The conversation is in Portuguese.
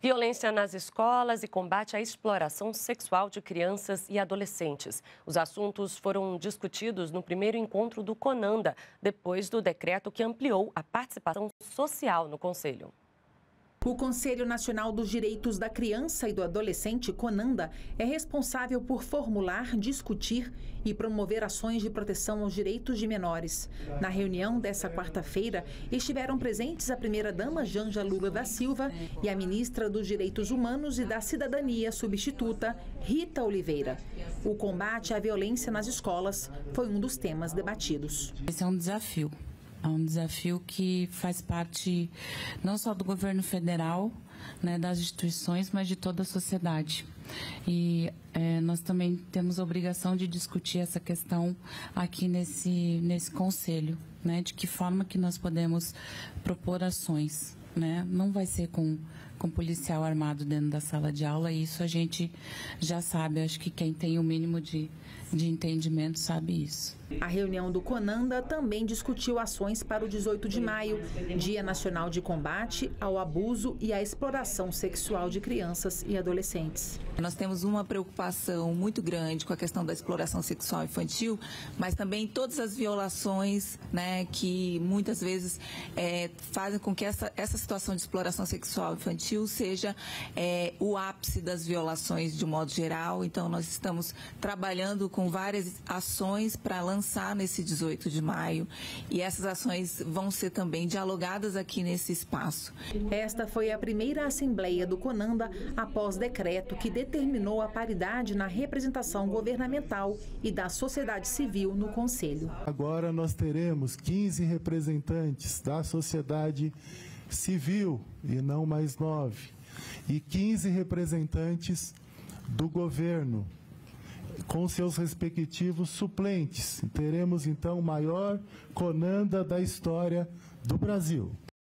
Violência nas escolas e combate à exploração sexual de crianças e adolescentes. Os assuntos foram discutidos no primeiro encontro do CONANDA, depois do decreto que ampliou a participação social no Conselho. O Conselho Nacional dos Direitos da Criança e do Adolescente, CONANDA, é responsável por formular, discutir e promover ações de proteção aos direitos de menores. Na reunião dessa quarta-feira, estiveram presentes a primeira-dama Janja Lula da Silva e a ministra dos Direitos Humanos e da Cidadania substituta, Rita Oliveira. O combate à violência nas escolas foi um dos temas debatidos. Esse é um desafio é um desafio que faz parte não só do governo federal, né, das instituições, mas de toda a sociedade. E é, nós também temos a obrigação de discutir essa questão aqui nesse, nesse conselho, né, de que forma que nós podemos propor ações. Né? Não vai ser com, com policial armado dentro da sala de aula, isso a gente já sabe. Acho que quem tem o mínimo de, de entendimento sabe isso. A reunião do Conanda também discutiu ações para o 18 de maio, Dia Nacional de Combate ao Abuso e à Exploração Sexual de Crianças e Adolescentes. Nós temos uma preocupação muito grande com a questão da exploração sexual infantil, mas também todas as violações né, que muitas vezes é, fazem com que essa, essa situação de exploração sexual infantil seja é, o ápice das violações de um modo geral. Então, nós estamos trabalhando com várias ações para lançar nesse 18 de maio e essas ações vão ser também dialogadas aqui nesse espaço. Esta foi a primeira assembleia do Conanda após decreto que determinou a paridade na representação governamental e da sociedade civil no Conselho. Agora nós teremos 15 representantes da sociedade civil e não mais nove, e 15 representantes do governo com seus respectivos suplentes. Teremos então o maior Conanda da história do Brasil.